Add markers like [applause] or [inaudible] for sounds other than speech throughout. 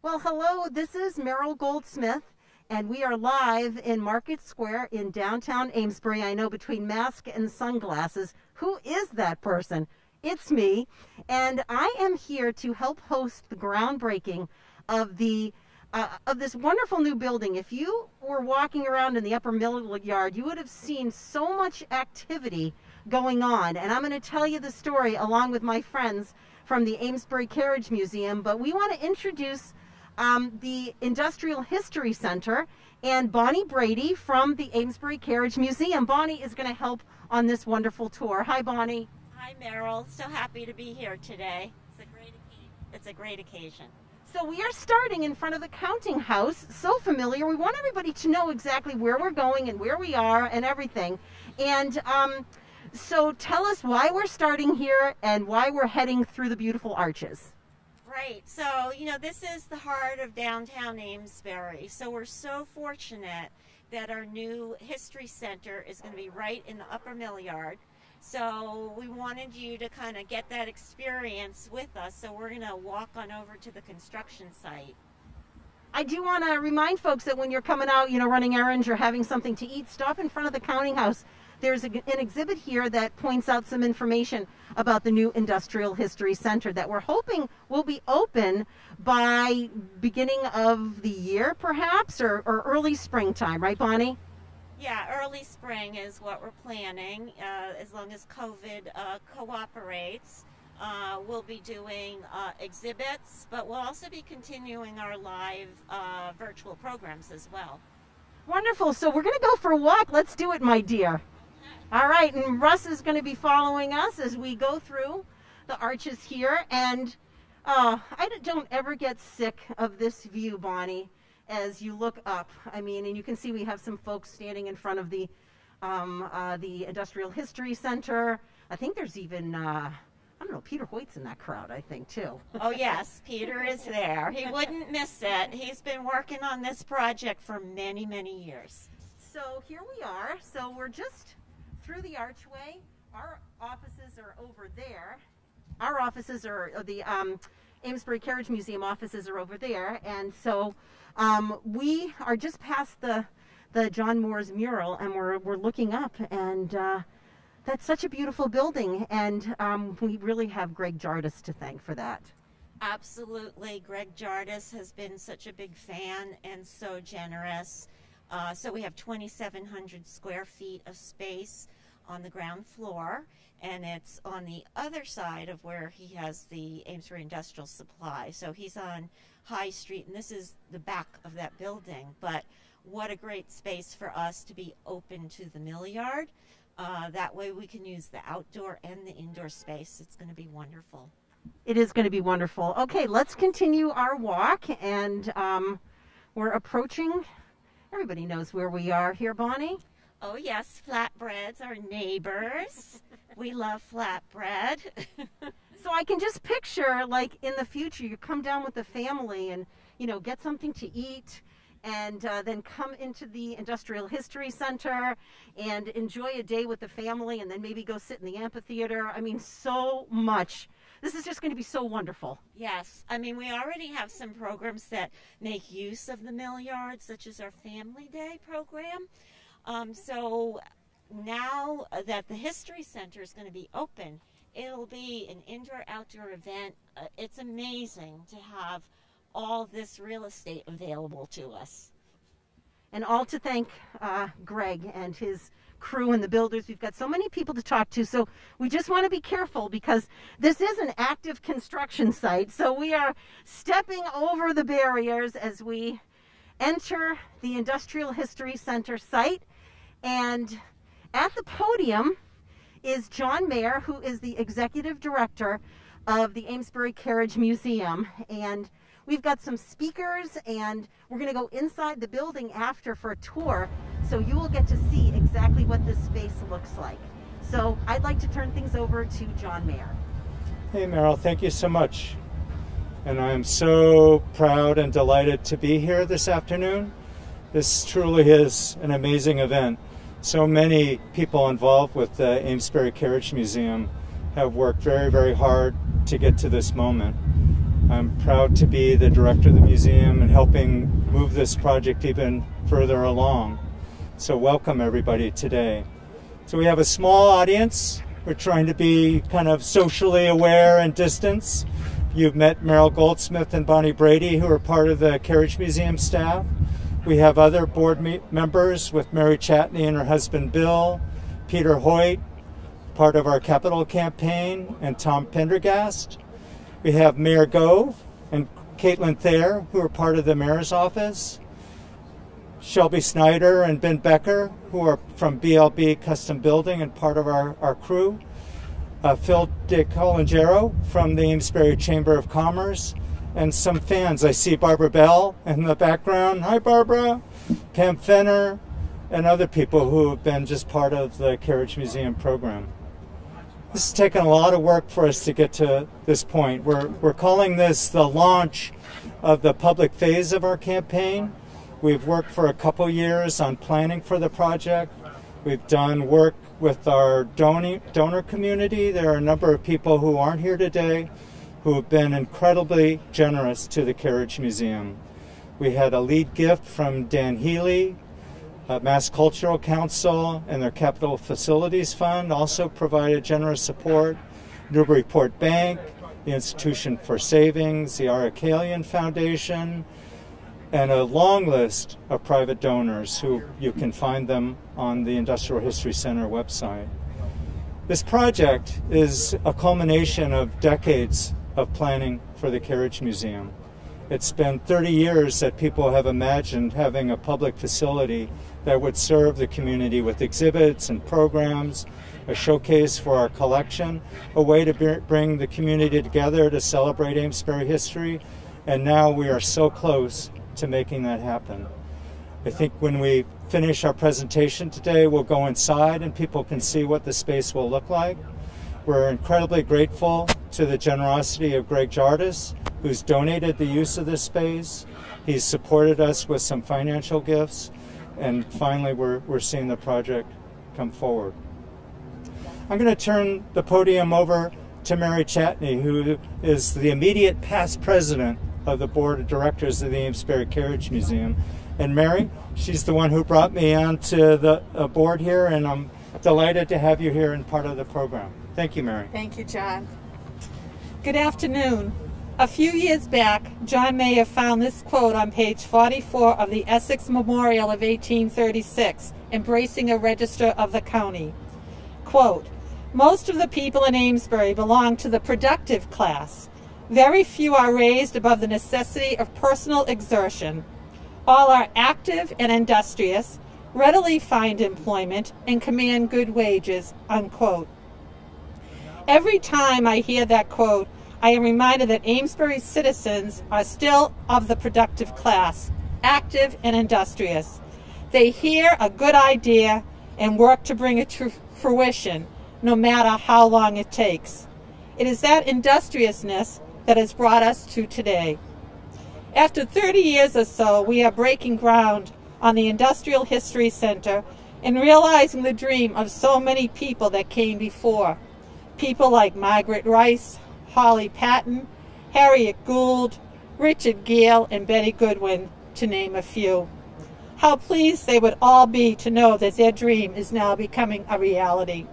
Well, hello, this is Meryl Goldsmith, and we are live in Market Square in downtown Amesbury. I know between mask and sunglasses, who is that person? It's me, and I am here to help host the groundbreaking of the uh, of this wonderful new building. If you were walking around in the upper mill yard, you would have seen so much activity going on. And I'm going to tell you the story along with my friends from the Amesbury Carriage Museum. But we want to introduce um, the Industrial History Center and Bonnie Brady from the Amesbury Carriage Museum. Bonnie is going to help on this wonderful tour. Hi, Bonnie. Hi, Meryl. So happy to be here today. It's a great occasion. It's a great occasion. So we are starting in front of the counting house. So familiar. We want everybody to know exactly where we're going and where we are and everything. And um, so tell us why we're starting here and why we're heading through the beautiful arches. Right. So, you know, this is the heart of downtown Amesbury. So we're so fortunate that our new history center is going to be right in the upper mill yard. So we wanted you to kind of get that experience with us. So we're going to walk on over to the construction site. I do want to remind folks that when you're coming out, you know, running errands or having something to eat, stop in front of the counting house. There's a, an exhibit here that points out some information about the new Industrial History Center that we're hoping will be open by beginning of the year, perhaps, or, or early springtime, right, Bonnie? Yeah, early spring is what we're planning, uh, as long as COVID uh, cooperates. Uh, we'll be doing uh, exhibits, but we'll also be continuing our live uh, virtual programs as well. Wonderful. So we're going to go for a walk. Let's do it, my dear. All right, and Russ is going to be following us as we go through the arches here. And uh, I don't ever get sick of this view, Bonnie as you look up. I mean, and you can see we have some folks standing in front of the um, uh, the Industrial History Center. I think there's even uh, I don't know Peter Hoyt's in that crowd. I think too. [laughs] oh yes, Peter is there. He wouldn't miss it. He's been working on this project for many many years. So here we are. So we're just through the archway. Our offices are over there. Our offices are the um, Amesbury Carriage Museum offices are over there, and so um, we are just past the the John Moores mural, and we're we're looking up, and uh, that's such a beautiful building, and um, we really have Greg Jardis to thank for that. Absolutely, Greg Jardis has been such a big fan and so generous. Uh, so we have 2,700 square feet of space on the ground floor, and it's on the other side of where he has the Amesbury Industrial Supply. So he's on High Street, and this is the back of that building. But what a great space for us to be open to the mill yard. Uh, that way we can use the outdoor and the indoor space. It's going to be wonderful. It is going to be wonderful. Okay, let's continue our walk, and um, we're approaching. Everybody knows where we are here, Bonnie. Oh, yes, flatbreads are neighbors. we love flatbread. [laughs] so I can just picture, like, in the future, you come down with the family and, you know, get something to eat and uh, then come into the Industrial History Center and enjoy a day with the family and then maybe go sit in the amphitheater. I mean, so much. This is just going to be so wonderful. Yes. I mean, we already have some programs that make use of the mill yard, such as our Family Day program. Um, so now that the History Center is going to be open, it'll be an indoor outdoor event. Uh, it's amazing to have all this real estate available to us. And all to thank uh, Greg and his crew and the builders. We've got so many people to talk to, so we just want to be careful because this is an active construction site. So we are stepping over the barriers as we enter the Industrial History Center site. And at the podium is John Mayer, who is the executive director of the Amesbury Carriage Museum. And we've got some speakers, and we're going to go inside the building after for a tour so you will get to see exactly what this space looks like. So I'd like to turn things over to John Mayer. Hey, Meryl, thank you so much. And I'm so proud and delighted to be here this afternoon. This truly is an amazing event so many people involved with the Amesbury Carriage Museum have worked very, very hard to get to this moment. I'm proud to be the director of the museum and helping move this project even further along. So welcome everybody today. So we have a small audience. We're trying to be kind of socially aware and distance. You've met Meryl Goldsmith and Bonnie Brady who are part of the Carriage Museum staff. We have other board members with Mary Chatney and her husband Bill, Peter Hoyt, part of our capital campaign, and Tom Pendergast. We have Mayor Gove and Caitlin Thayer, who are part of the mayor's office. Shelby Snyder and Ben Becker, who are from BLB Custom Building and part of our, our crew. Uh, Phil DeCologero from the Amesbury Chamber of Commerce, and some fans. I see Barbara Bell in the background. Hi, Barbara. Pam Fenner, and other people who have been just part of the Carriage Museum program. This has taken a lot of work for us to get to this point. We're, we're calling this the launch of the public phase of our campaign. We've worked for a couple years on planning for the project. We've done work with our donor, donor community. There are a number of people who aren't here today who have been incredibly generous to the Carriage Museum. We had a lead gift from Dan Healy, uh, Mass Cultural Council, and their Capital Facilities Fund also provided generous support. Newburyport Bank, the Institution for Savings, the Arakelian Foundation, and a long list of private donors who you can find them on the Industrial History Center website. This project is a culmination of decades of planning for the Carriage Museum. It's been 30 years that people have imagined having a public facility that would serve the community with exhibits and programs, a showcase for our collection, a way to bring the community together to celebrate Amesbury history, and now we are so close to making that happen. I think when we finish our presentation today, we'll go inside and people can see what the space will look like. We're incredibly grateful to the generosity of Greg Jardis, who's donated the use of this space. He's supported us with some financial gifts, and finally we're, we're seeing the project come forward. I'm going to turn the podium over to Mary Chatney, who is the immediate past president of the board of directors of the Amesbury Carriage Museum. And Mary, she's the one who brought me onto the uh, board here, and I'm delighted to have you here and part of the program. Thank you, Mary. Thank you, John. Good afternoon. A few years back, John Mayer found this quote on page 44 of the Essex Memorial of 1836, embracing a register of the county. Quote, most of the people in Amesbury belong to the productive class, very few are raised above the necessity of personal exertion. All are active and industrious, readily find employment, and command good wages, unquote. Every time I hear that quote, I am reminded that Amesbury's citizens are still of the productive class, active and industrious. They hear a good idea and work to bring it to fruition, no matter how long it takes. It is that industriousness that has brought us to today. After 30 years or so, we are breaking ground on the Industrial History Center and realizing the dream of so many people that came before. People like Margaret Rice, Holly Patton, Harriet Gould, Richard Gale, and Betty Goodwin, to name a few. How pleased they would all be to know that their dream is now becoming a reality.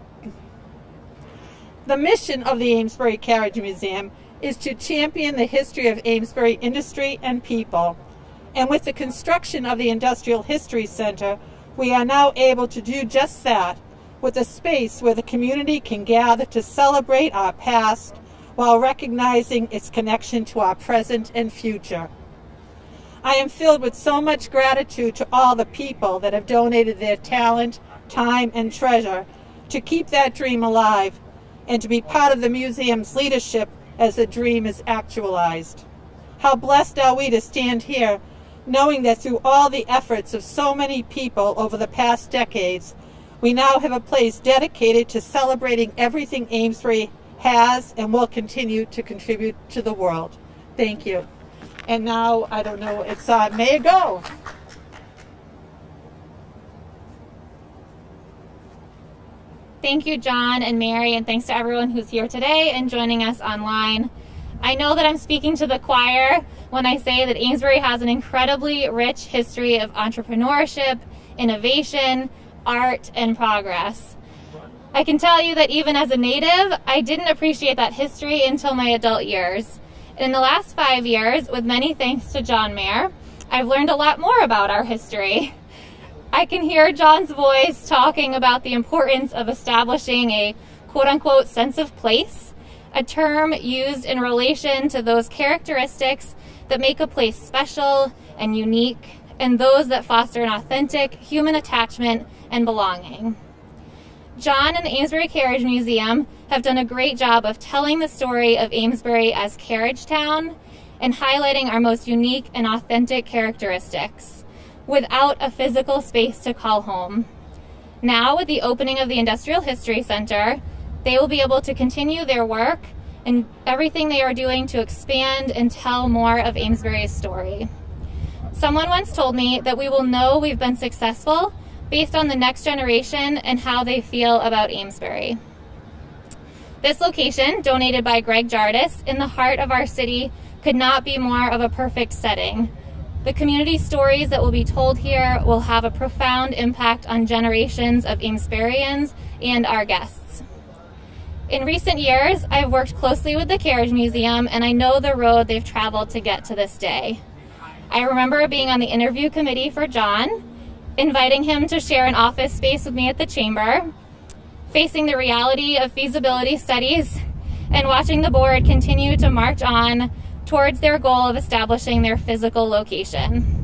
The mission of the Amesbury Carriage Museum is to champion the history of Amesbury industry and people. And with the construction of the Industrial History Center, we are now able to do just that with a space where the community can gather to celebrate our past while recognizing its connection to our present and future. I am filled with so much gratitude to all the people that have donated their talent, time, and treasure to keep that dream alive and to be part of the museum's leadership as the dream is actualized. How blessed are we to stand here knowing that through all the efforts of so many people over the past decades, we now have a place dedicated to celebrating everything Amesbury has and will continue to contribute to the world. Thank you. And now, I don't know, it's uh, Mayor Gove. Thank you, John and Mary, and thanks to everyone who's here today and joining us online. I know that I'm speaking to the choir when I say that Amesbury has an incredibly rich history of entrepreneurship, innovation, art, and progress. I can tell you that even as a native, I didn't appreciate that history until my adult years. In the last five years, with many thanks to John Mayer, I've learned a lot more about our history. I can hear John's voice talking about the importance of establishing a quote unquote sense of place, a term used in relation to those characteristics that make a place special and unique, and those that foster an authentic human attachment and belonging. John and the Amesbury Carriage Museum have done a great job of telling the story of Amesbury as Carriage Town and highlighting our most unique and authentic characteristics without a physical space to call home. Now, with the opening of the Industrial History Center, they will be able to continue their work and everything they are doing to expand and tell more of Amesbury's story. Someone once told me that we will know we've been successful based on the next generation and how they feel about Amesbury. This location, donated by Greg Jardis, in the heart of our city, could not be more of a perfect setting. The community stories that will be told here will have a profound impact on generations of Amesburyans and our guests. In recent years, I've worked closely with the Carriage Museum and I know the road they've traveled to get to this day. I remember being on the interview committee for John, inviting him to share an office space with me at the chamber, facing the reality of feasibility studies, and watching the board continue to march on towards their goal of establishing their physical location.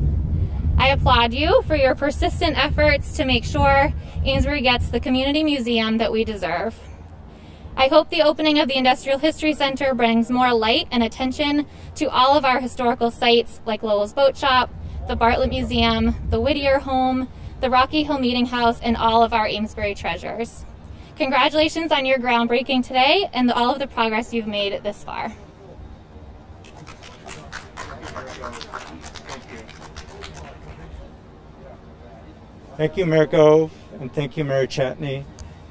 I applaud you for your persistent efforts to make sure Amesbury gets the community museum that we deserve. I hope the opening of the Industrial History Center brings more light and attention to all of our historical sites like Lowell's Boat Shop, the Bartlett Museum, the Whittier Home, the Rocky Hill Meeting House, and all of our Amesbury treasures. Congratulations on your groundbreaking today and all of the progress you've made this far. Thank you, Mayor Gove, and thank you, Mary Chatney.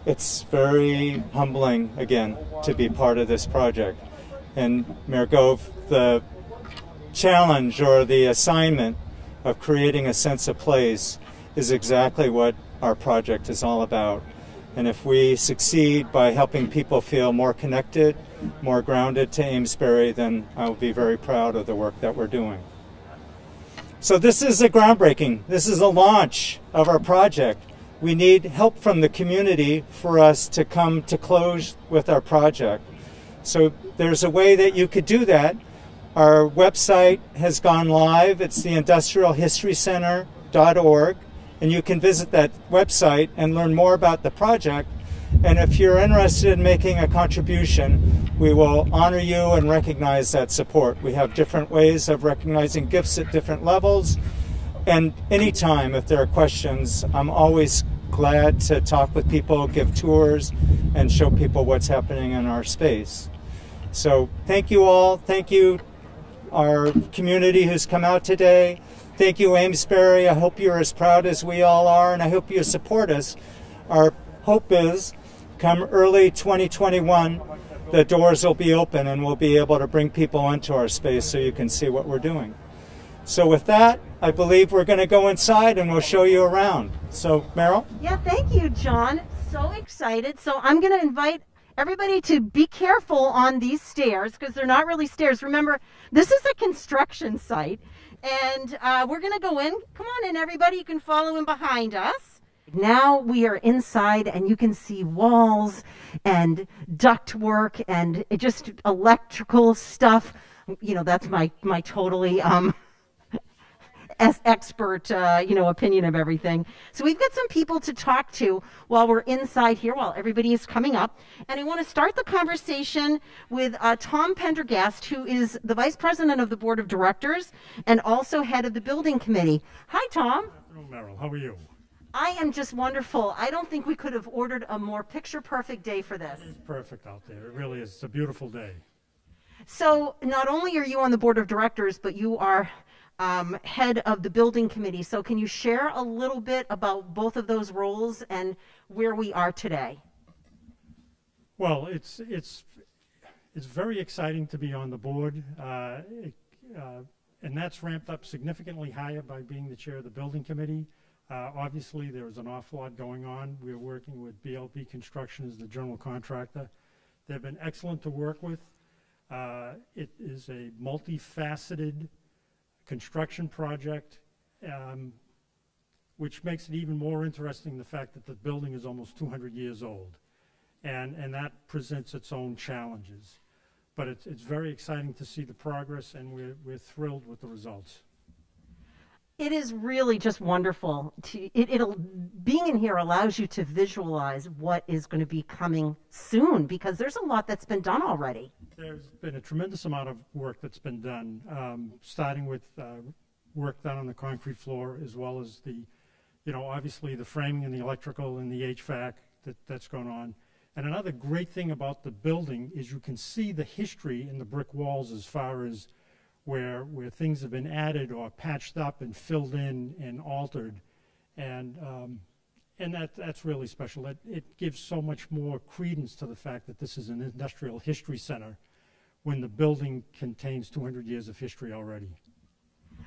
It's very humbling, again, to be part of this project. And Mayor Gove, the challenge or the assignment of creating a sense of place is exactly what our project is all about. And if we succeed by helping people feel more connected, more grounded to Amesbury, then I will be very proud of the work that we're doing. So this is a groundbreaking. This is a launch of our project. We need help from the community for us to come to close with our project. So there's a way that you could do that. Our website has gone live. It's the industrialhistorycenter.org. And you can visit that website and learn more about the project. And if you're interested in making a contribution, we will honor you and recognize that support. We have different ways of recognizing gifts at different levels. And anytime, if there are questions, I'm always glad to talk with people, give tours, and show people what's happening in our space. So thank you all. Thank you, our community who's come out today. Thank you, Amesbury. I hope you're as proud as we all are, and I hope you support us. Our hope is come early 2021, the doors will be open and we'll be able to bring people into our space so you can see what we're doing. So with that, I believe we're going to go inside and we'll show you around. So, Meryl? Yeah, thank you, John. So excited. So I'm going to invite everybody to be careful on these stairs because they're not really stairs. Remember, this is a construction site and uh, we're going to go in. Come on in, everybody. You can follow in behind us. Now we are inside, and you can see walls and ductwork and just electrical stuff. You know, that's my my totally um, expert, uh, you know, opinion of everything. So we've got some people to talk to while we're inside here, while everybody is coming up. And I want to start the conversation with uh, Tom Pendergast, who is the vice president of the board of directors and also head of the building committee. Hi, Tom. Hello, Meryl. How are you? I am just wonderful. I don't think we could have ordered a more picture perfect day for this. It's perfect out there. It really is. It's a beautiful day. So, not only are you on the board of directors, but you are um, head of the building committee. So, can you share a little bit about both of those roles and where we are today? Well, it's it's it's very exciting to be on the board, uh, it, uh, and that's ramped up significantly higher by being the chair of the building committee. Uh, obviously, there is an awful lot going on. We're working with BLB Construction as the general contractor. They've been excellent to work with. Uh, it is a multifaceted construction project, um, which makes it even more interesting the fact that the building is almost 200 years old. And, and that presents its own challenges. But it's, it's very exciting to see the progress, and we're, we're thrilled with the results. It is really just wonderful. To, it, it'll being in here allows you to visualize what is going to be coming soon because there's a lot that's been done already. There's been a tremendous amount of work that's been done, um, starting with uh, work done on the concrete floor as well as the, you know, obviously the framing and the electrical and the HVAC that, that's going on. And another great thing about the building is you can see the history in the brick walls as far as where where things have been added or patched up and filled in and altered, and um, and that that's really special. It it gives so much more credence to the fact that this is an industrial history center, when the building contains 200 years of history already.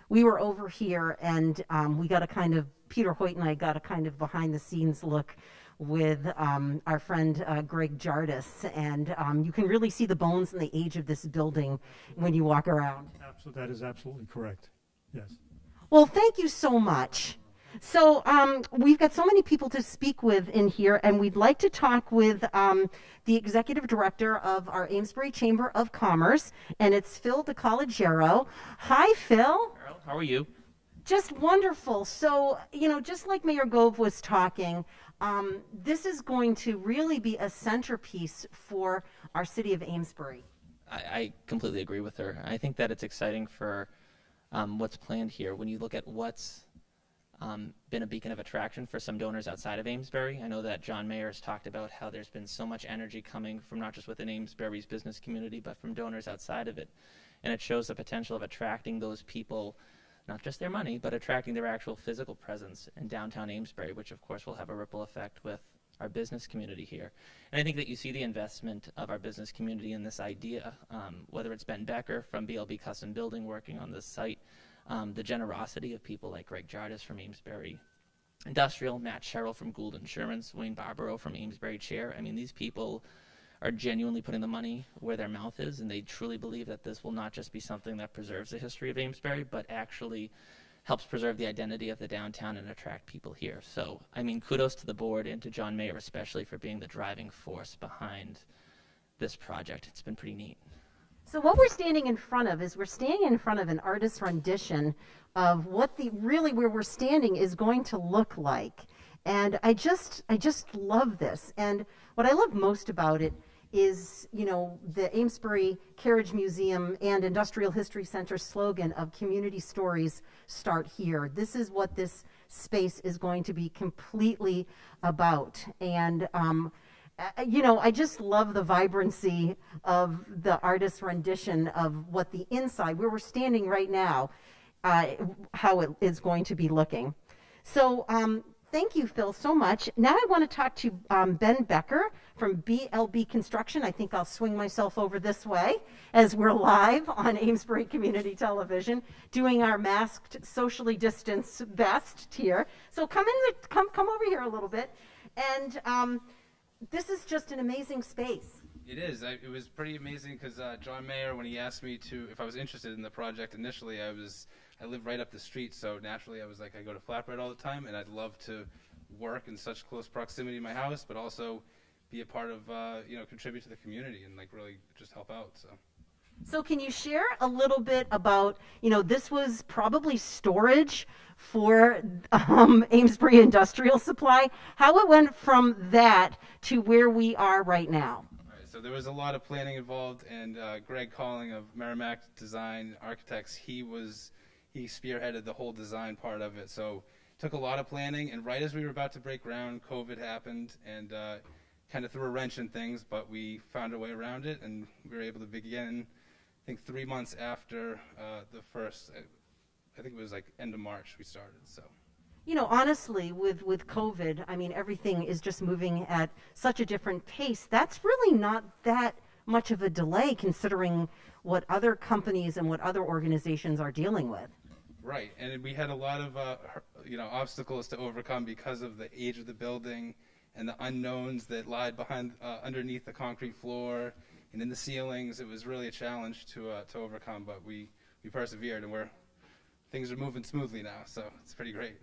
We were over here, and um, we got a kind of Peter Hoyt and I got a kind of behind the scenes look with um, our friend uh, Greg Jardis, and um, you can really see the bones and the age of this building when you walk around. Absolutely, that is absolutely correct. Yes. Well, thank you so much. So um, we've got so many people to speak with in here, and we'd like to talk with um, the executive director of our Amesbury Chamber of Commerce, and it's Phil DeCologero. Hi, Phil. How are you? Just wonderful. So, you know, just like Mayor Gove was talking, um, this is going to really be a centerpiece for our city of Amesbury. I, I completely agree with her. I think that it's exciting for um, what's planned here. When you look at what's um, been a beacon of attraction for some donors outside of Amesbury, I know that John Mayer has talked about how there's been so much energy coming from not just within Amesbury's business community, but from donors outside of it. And it shows the potential of attracting those people not just their money, but attracting their actual physical presence in downtown Amesbury, which of course will have a ripple effect with our business community here. And I think that you see the investment of our business community in this idea, um, whether it's Ben Becker from BLB Custom Building working on this site, um, the generosity of people like Greg Jardis from Amesbury Industrial, Matt Sherrill from Gould Insurance, Wayne Barbaro from Amesbury Chair. I mean, these people are genuinely putting the money where their mouth is, and they truly believe that this will not just be something that preserves the history of Amesbury, but actually helps preserve the identity of the downtown and attract people here. So, I mean, kudos to the board and to John Mayer especially for being the driving force behind this project. It's been pretty neat. So what we're standing in front of is we're standing in front of an artist's rendition of what the really where we're standing is going to look like. And I just I just love this. And what I love most about it is, you know, the Amesbury Carriage Museum and Industrial History Center slogan of community stories start here. This is what this space is going to be completely about. And, um, uh, you know, I just love the vibrancy of the artist's rendition of what the inside, where we're standing right now, uh, how it is going to be looking. So, um, thank you, Phil, so much. Now I want to talk to um, Ben Becker from BLB Construction. I think I'll swing myself over this way as we're live on Amesbury Community Television doing our masked, socially distanced best here. So come in, come come over here a little bit, and um, this is just an amazing space. It is. I, it was pretty amazing because uh, John Mayer, when he asked me to, if I was interested in the project initially, I was I live right up the street, so naturally I was like, I go to Flatbread all the time, and I'd love to work in such close proximity to my house, but also be a part of, uh, you know, contribute to the community and like really just help out. So. So can you share a little bit about, you know, this was probably storage for [laughs] um, Amesbury Industrial Supply, how it went from that to where we are right now? so there was a lot of planning involved, and uh, Greg Calling of Merrimack Design Architects, he was he spearheaded the whole design part of it. So took a lot of planning, and right as we were about to break ground, COVID happened and uh, kind of threw a wrench in things, but we found a way around it, and we were able to begin. I think three months after uh, the first, I think it was like end of March we started. So. You know, honestly, with with COVID, I mean, everything is just moving at such a different pace. That's really not that much of a delay considering what other companies and what other organizations are dealing with. Right, and we had a lot of uh, you know obstacles to overcome because of the age of the building and the unknowns that lied behind uh, underneath the concrete floor and in the ceilings. It was really a challenge to uh, to overcome, but we we persevered, and we're things are moving smoothly now, so it's pretty great.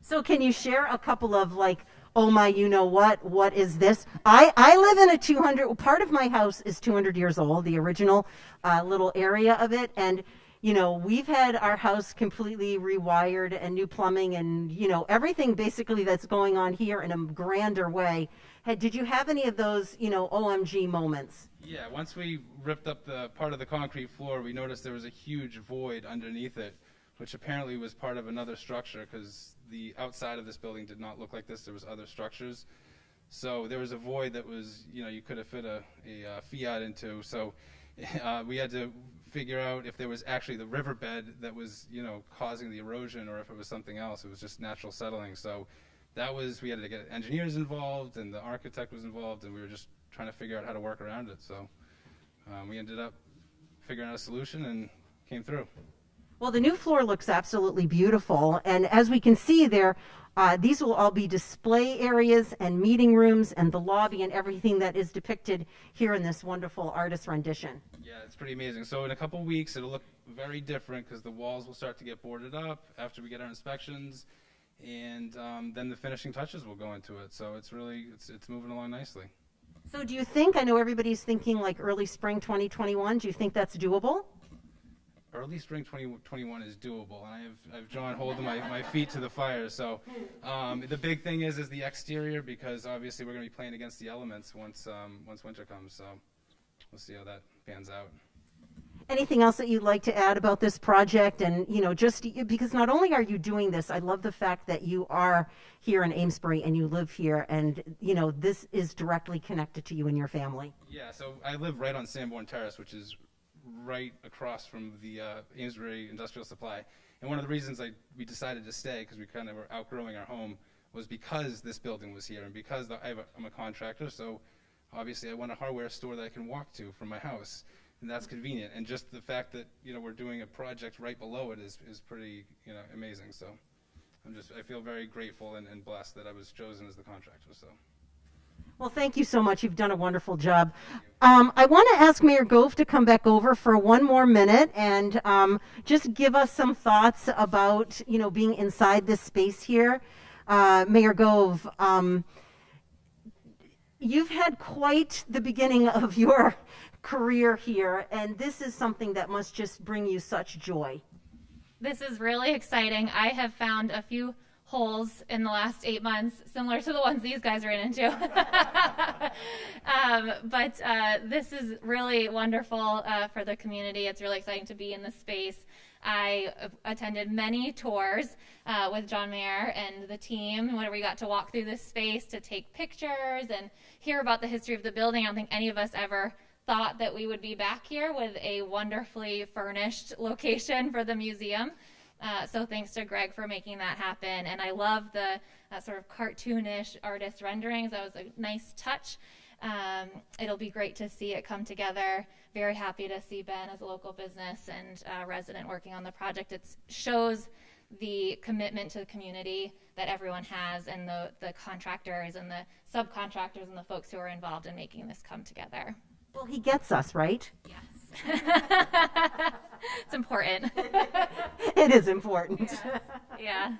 So can you share a couple of like, oh my, you know what? What is this? I I live in a 200. Part of my house is 200 years old, the original uh, little area of it, and you know, we've had our house completely rewired and new plumbing and, you know, everything basically that's going on here in a grander way. Had, did you have any of those, you know, OMG moments? Yeah, once we ripped up the part of the concrete floor, we noticed there was a huge void underneath it, which apparently was part of another structure because the outside of this building did not look like this. There was other structures. So there was a void that was, you know, you could have fit a, a, uh, Fiat into. So [laughs] uh, we had to figure out if there was actually the riverbed that was, you know, causing the erosion or if it was something else. It was just natural settling. So that was, we had to get engineers involved and the architect was involved and we were just trying to figure out how to work around it. So um, we ended up figuring out a solution and came through. Well, the new floor looks absolutely beautiful. And as we can see there, uh, these will all be display areas and meeting rooms and the lobby and everything that is depicted here in this wonderful artist rendition. Yeah, it's pretty amazing. So in a couple weeks, it'll look very different because the walls will start to get boarded up after we get our inspections, and um, then the finishing touches will go into it. So it's really it's it's moving along nicely. So do you think? I know everybody's thinking like early spring 2021. Do you think that's doable? Early spring 2021 is doable, and I have, I have John holding my, my feet to the fire. So um, the big thing is is the exterior because obviously we're going to be playing against the elements once um, once winter comes. So we'll see how that pans out. Anything else that you'd like to add about this project? And you know, just because not only are you doing this, I love the fact that you are here in Amesbury and you live here, and you know, this is directly connected to you and your family. Yeah, so I live right on Sanborn Terrace, which is right across from the uh, Amesbury Industrial Supply. And one of the reasons I, we decided to stay, because we kind of were outgrowing our home, was because this building was here and because the, I am a contractor, so obviously I want a hardware store that I can walk to from my house, and that's convenient. And just the fact that you know we're doing a project right below it is, is pretty you know amazing. So I'm just I feel very grateful and, and blessed that I was chosen as the contractor. So. Well, thank you so much. You've done a wonderful job. Um, I want to ask Mayor Gove to come back over for one more minute and um, just give us some thoughts about, you know, being inside this space here. Uh, Mayor Gove, um, you've had quite the beginning of [laughs] your career here, and this is something that must just bring you such joy. This is really exciting. I have found a few holes in the last eight months, similar to the ones these guys ran into. [laughs] um, but uh, this is really wonderful uh, for the community. It's really exciting to be in this space. I attended many tours uh, with John Mayer and the team where we got to walk through this space to take pictures and hear about the history of the building. I don't think any of us ever thought that we would be back here with a wonderfully furnished location for the museum. Uh, so thanks to Greg for making that happen. And I love the uh, sort of cartoonish artist renderings. That was a nice touch. Um, it'll be great to see it come together. Very happy to see Ben as a local business and uh, resident working on the project. It shows the commitment to the community that everyone has and the, the contractors and the subcontractors and the folks who are involved in making this come together. Well, he gets us, right? Yes. [laughs] it's important. it is important. Yeah. yeah.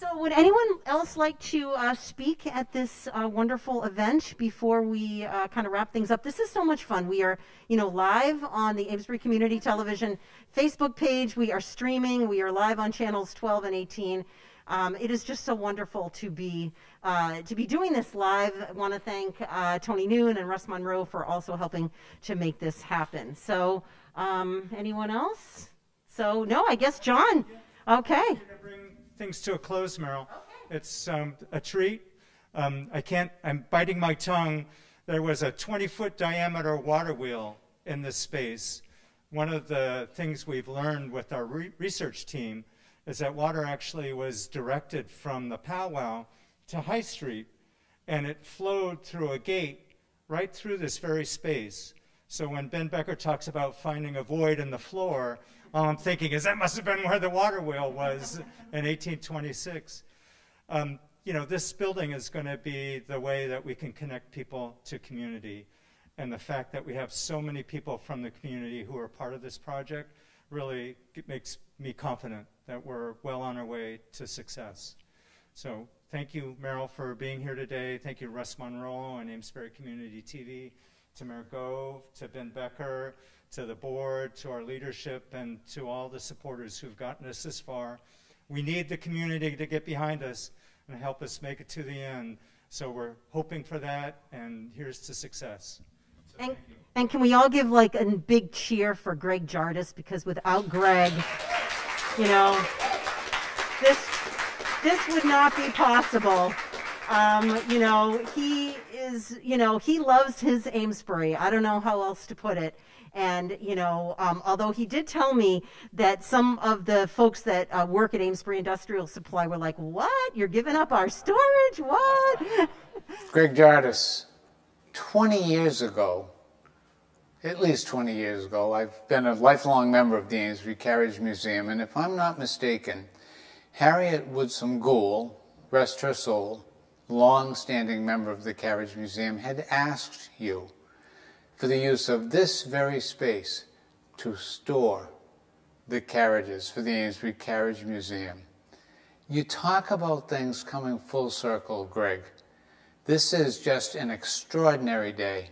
So, would anyone else like to uh, speak at this uh, wonderful event before we uh, kind of wrap things up? This is so much fun. We are, you know, live on the Amesbury Community Television Facebook page. We are streaming. We are live on channels 12 and 18. Um, it is just so wonderful to be uh, to be doing this live. I want to thank uh, Tony Noon and Russ Monroe for also helping to make this happen. So, um, anyone else? So, no, I guess John. Okay. Bring things to a close, Meryl. Okay. It's um, a treat. Um, I can't. I'm biting my tongue. There was a 20-foot diameter water wheel in this space. One of the things we've learned with our re research team is that water actually was directed from the Powow to High Street, and it flowed through a gate right through this very space. So when Ben Becker talks about finding a void in the floor, all I'm thinking is that must have been where the water wheel was [laughs] in 1826. Um, you know, this building is going to be the way that we can connect people to community. And the fact that we have so many people from the community who are part of this project really makes me confident that we're well on our way to success. So thank you, Meryl, for being here today. Thank you, Russ Monroe and Amesbury Community TV to Mayor Gove, to Ben Becker, to the board, to our leadership, and to all the supporters who've gotten us this far. We need the community to get behind us and help us make it to the end. So we're hoping for that, and here's to success. So and, and can we all give like a big cheer for Greg Jardis because without Greg, you know, this this would not be possible. Um, you know, he is, you know, he loves his Amesbury. I don't know how else to put it. And, you know, um, although he did tell me that some of the folks that uh, work at Amesbury Industrial Supply were like, what? You're giving up our storage? What? Greg Jardis, 20 years ago, at least 20 years ago, I've been a lifelong member of the Amesbury Carriage Museum, and if I'm not mistaken, Harriet Woodson Gould, rest her soul, long-standing member of the Carriage Museum, had asked you for the use of this very space to store the carriages for the Amesbury Carriage Museum. You talk about things coming full circle, Greg. This is just an extraordinary day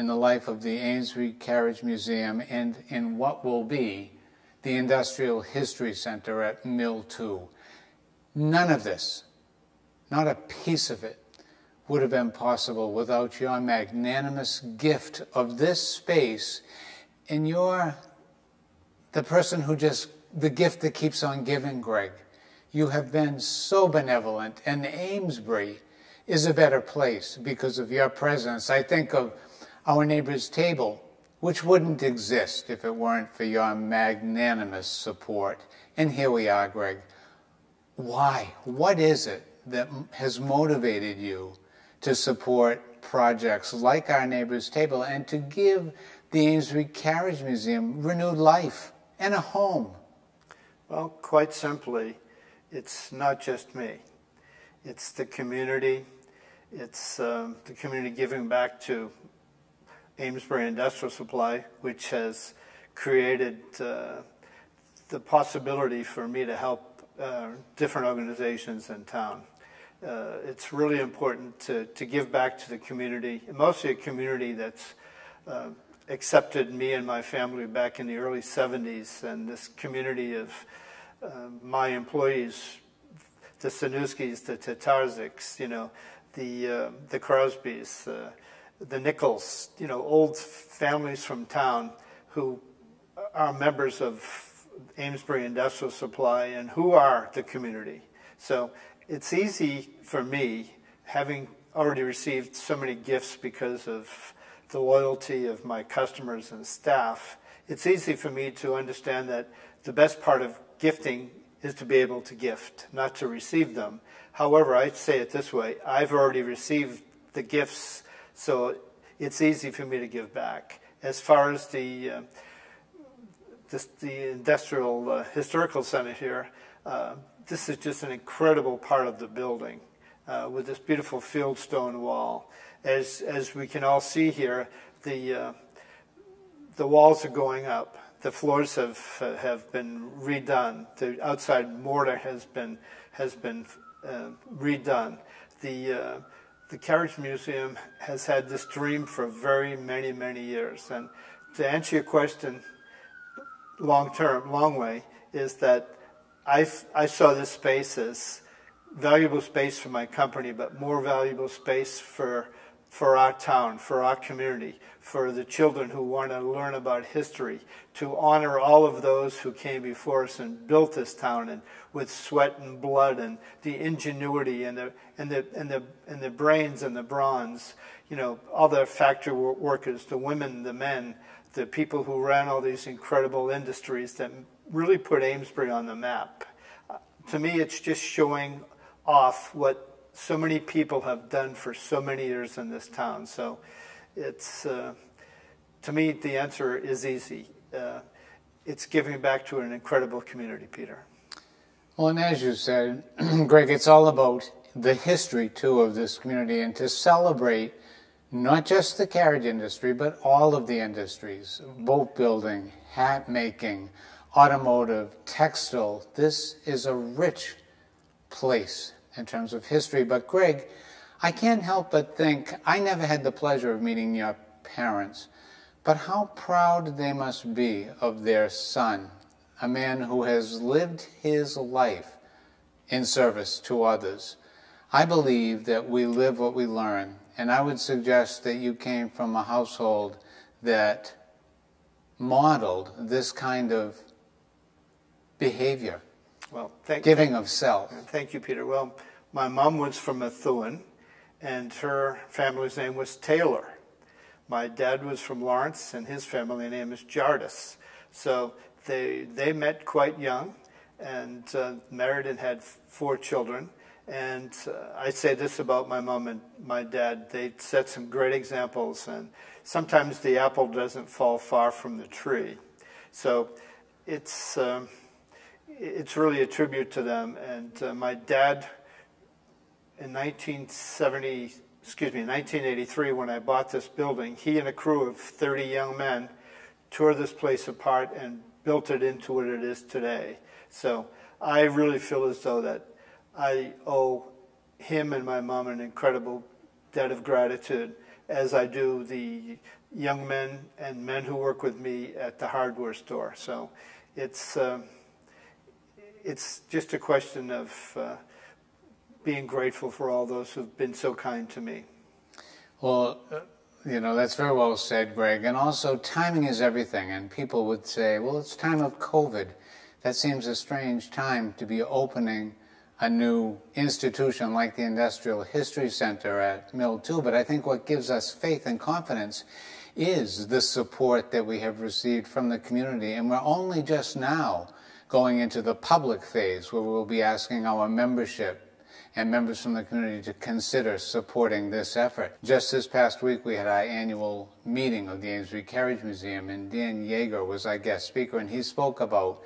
in the life of the Amesbury Carriage Museum and in what will be the Industrial History Center at Mill 2. None of this not a piece of it would have been possible without your magnanimous gift of this space and your the person who just the gift that keeps on giving greg you have been so benevolent and amesbury is a better place because of your presence i think of our neighbor's table which wouldn't exist if it weren't for your magnanimous support and here we are greg why what is it that has motivated you to support projects like Our Neighbor's Table and to give the Amesbury Carriage Museum renewed life and a home? Well, quite simply, it's not just me. It's the community. It's um, the community giving back to Amesbury Industrial Supply, which has created uh, the possibility for me to help uh, different organizations in town. Uh, it's really important to, to give back to the community, mostly a community that's uh, accepted me and my family back in the early 70s, and this community of uh, my employees, the Sanuskis, the Tatarziks, you know, the, uh, the Crosbys, the Nichols, you know, old families from town who are members of Amesbury Industrial Supply and who are the community. So it's easy for me, having already received so many gifts because of the loyalty of my customers and staff, it's easy for me to understand that the best part of gifting is to be able to gift, not to receive them. However, I say it this way I've already received the gifts, so it's easy for me to give back. As far as the uh, the Industrial uh, Historical Center here, uh, this is just an incredible part of the building uh, with this beautiful fieldstone wall. As, as we can all see here, the, uh, the walls are going up. The floors have, have been redone. The outside mortar has been, has been uh, redone. The, the Carriage Museum has had this dream for very many, many years. And to answer your question, long term, long way, is that I, I saw this space as valuable space for my company, but more valuable space for, for our town, for our community, for the children who want to learn about history, to honor all of those who came before us and built this town and with sweat and blood and the ingenuity and the, and the, and the, and the brains and the bronze, you know, all the factory workers, the women, the men, the people who ran all these incredible industries that really put Amesbury on the map. To me, it's just showing off what so many people have done for so many years in this town. So it's, uh, to me, the answer is easy. Uh, it's giving back to an incredible community, Peter. Well, and as you said, [clears throat] Greg, it's all about the history, too, of this community and to celebrate not just the carriage industry, but all of the industries boat building, hat making, automotive, textile. This is a rich place in terms of history. But, Greg, I can't help but think I never had the pleasure of meeting your parents, but how proud they must be of their son, a man who has lived his life in service to others. I believe that we live what we learn, and I would suggest that you came from a household that modeled this kind of behavior, Well, thank, giving of self. Thank you, Peter. Well, my mom was from Methuen, and her family's name was Taylor. My dad was from Lawrence, and his family name is Jardis. So they they met quite young, and uh, married and had four children. And uh, I say this about my mom and my dad: they set some great examples, and sometimes the apple doesn't fall far from the tree. So it's um, it's really a tribute to them. And uh, my dad, in 1970, excuse me, 1983, when I bought this building, he and a crew of 30 young men tore this place apart and built it into what it is today. So I really feel as though that I owe him and my mom an incredible debt of gratitude, as I do the young men and men who work with me at the hardware store. So it's. Um, it's just a question of uh, being grateful for all those who've been so kind to me. Well, uh, you know, that's very well said, Greg. And also, timing is everything. And people would say, well, it's time of COVID. That seems a strange time to be opening a new institution like the Industrial History Center at Mill 2. But I think what gives us faith and confidence is the support that we have received from the community. And we're only just now going into the public phase where we'll be asking our membership and members from the community to consider supporting this effort. Just this past week, we had our annual meeting of the Amesbury Carriage Museum, and Dan Yeager was our guest speaker, and he spoke about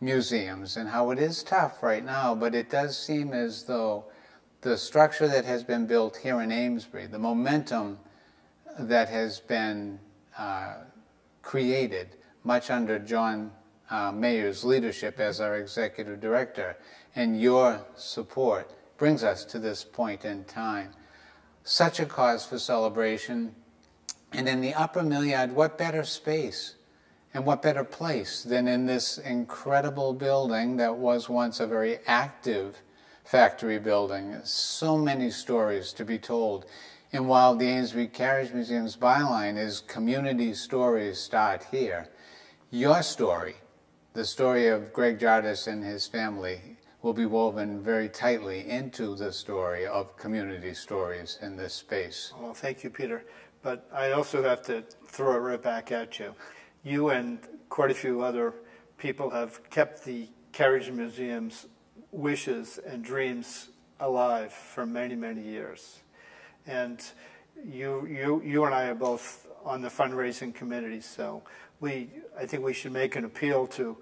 museums and how it is tough right now, but it does seem as though the structure that has been built here in Amesbury, the momentum that has been uh, created, much under John uh, Mayer's leadership as our executive director, and your support brings us to this point in time. Such a cause for celebration. And in the upper mill yard, what better space and what better place than in this incredible building that was once a very active factory building? So many stories to be told. And while the Amesbury Carriage Museum's byline is community stories start here, your story, the story of Greg Jardis and his family, will be woven very tightly into the story of community stories in this space. Well, thank you, Peter. But I also have to throw it right back at you. You and quite a few other people have kept the Carriage Museum's wishes and dreams alive for many, many years. And you, you, you and I are both on the fundraising committee, so we, I think we should make an appeal to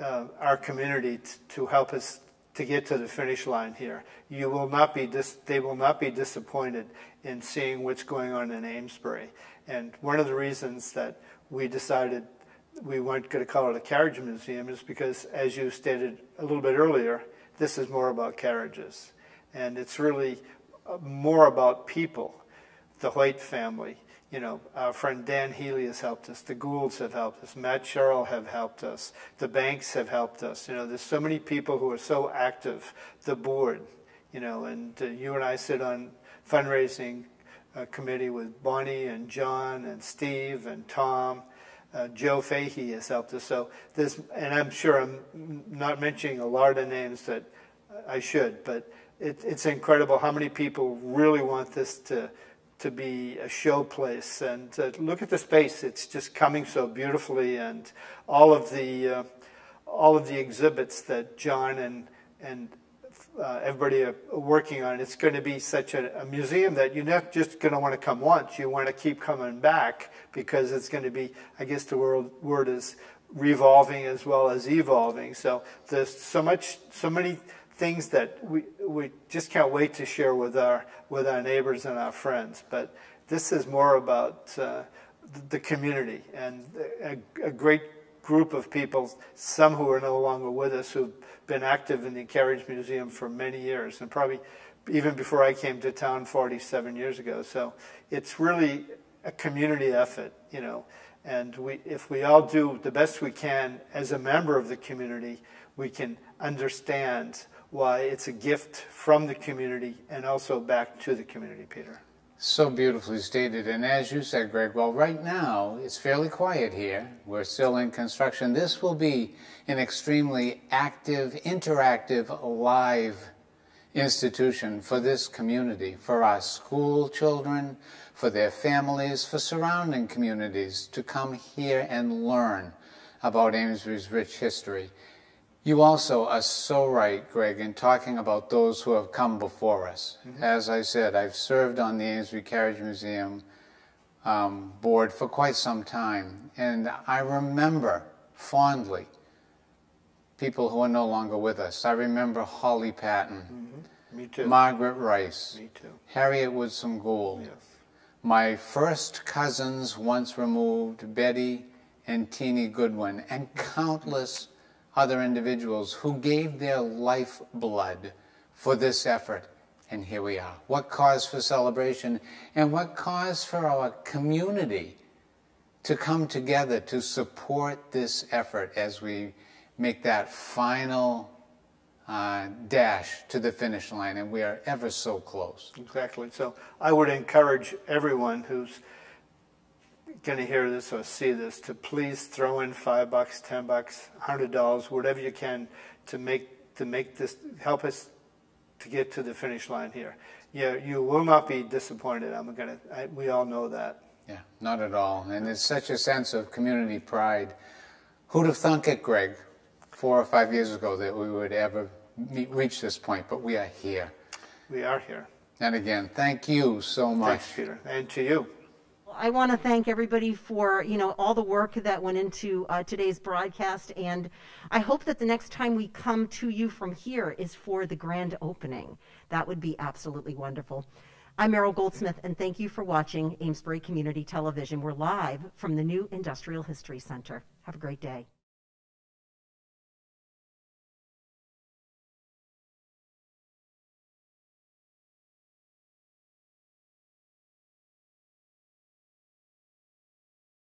uh, our community to help us to get to the finish line here. You will not be they will not be disappointed in seeing what's going on in Amesbury. And one of the reasons that we decided we weren't going to call it a carriage museum is because, as you stated a little bit earlier, this is more about carriages. And it's really uh, more about people, the White family, you know, our friend Dan Healy has helped us. The Goulds have helped us. Matt Sherrill have helped us. The banks have helped us. You know, there's so many people who are so active. The board, you know, and uh, you and I sit on fundraising uh, committee with Bonnie and John and Steve and Tom. Uh, Joe Fahey has helped us. So this, and I'm sure I'm not mentioning a lot of names that I should, but it, it's incredible how many people really want this to to be a show place. And uh, look at the space; it's just coming so beautifully, and all of the uh, all of the exhibits that John and and uh, everybody are working on. It's going to be such a, a museum that you're not just going to want to come once. You want to keep coming back because it's going to be, I guess the word, word is revolving as well as evolving. So there's so much, so many things that we, we just can't wait to share with our, with our neighbors and our friends. But this is more about uh, the community and a, a great group of people, some who are no longer with us, who've been active in the Carriage Museum for many years, and probably even before I came to town 47 years ago. So it's really a community effort, you know. And we, if we all do the best we can as a member of the community, we can understand why it's a gift from the community and also back to the community, Peter. So beautifully stated. And as you said, Greg, well, right now it's fairly quiet here. We're still in construction. This will be an extremely active, interactive, live institution for this community, for our school children, for their families, for surrounding communities to come here and learn about Amesbury's rich history. You also are so right, Greg, in talking about those who have come before us. Mm-hmm. As I said, I've served on the Amesbury Carriage Museum um, board for quite some time, and I remember fondly people who are no longer with us. I remember Holly Patton, mm-hmm. Me too. Margaret Rice, Me too. Harriet Woodson Gould, Yes. my first cousins once removed, Betty and Teeny Goodwin, and countless other individuals who gave their lifeblood for this effort. And here we are. What cause for celebration and what cause for our community to come together to support this effort as we make that final uh, dash to the finish line. And we are ever so close. Exactly. So I would encourage everyone who's going to hear this or see this to please throw in five bucks, ten bucks, hundred dollars, whatever you can to make to make this help us to get to the finish line here. Yeah, you will not be disappointed. I'm gonna. I, we all know that. Yeah, not at all. And it's such a sense of community pride. Who'd have thunk it, Greg, four or five years ago that we would ever meet, reach this point? But we are here. We are here. And again, thank you so much. Thanks, Peter, and to you. I want to thank everybody for you know all the work that went into uh, today's broadcast, and I hope that the next time we come to you from here is for the grand opening. That would be absolutely wonderful. I'm Meryl Goldsmith, and thank you for watching Amesbury Community Television. We're live from the new Industrial History Center. Have a great day.